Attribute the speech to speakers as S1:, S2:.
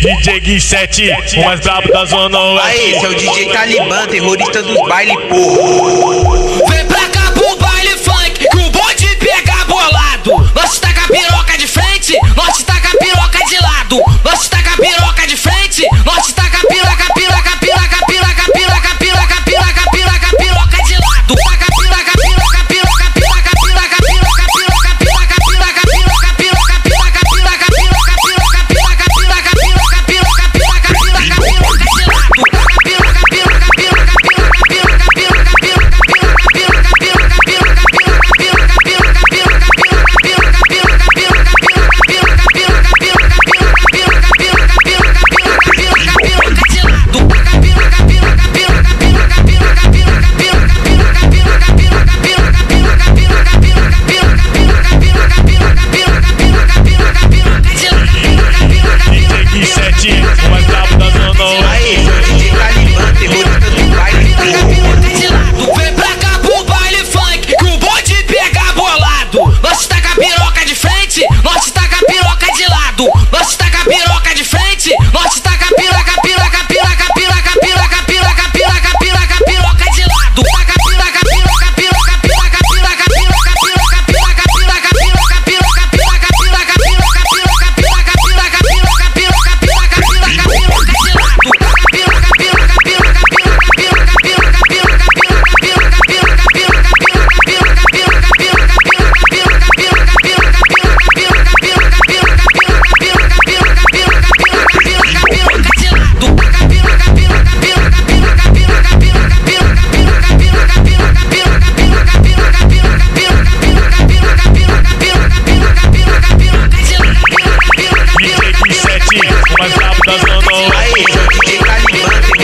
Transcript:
S1: DJ Gui 7, o mais brabo da zona oeste.
S2: Aí, esse é o DJ Talibã, terrorista dos baile, porra. Mas tá dando não.
S3: Vem pra cá pro baile funk, que o bonde pega bolado. Nós taca a piroca de frente, nós taca a piroca de lado. Nós taca a piroca de frente.
S2: That's not all.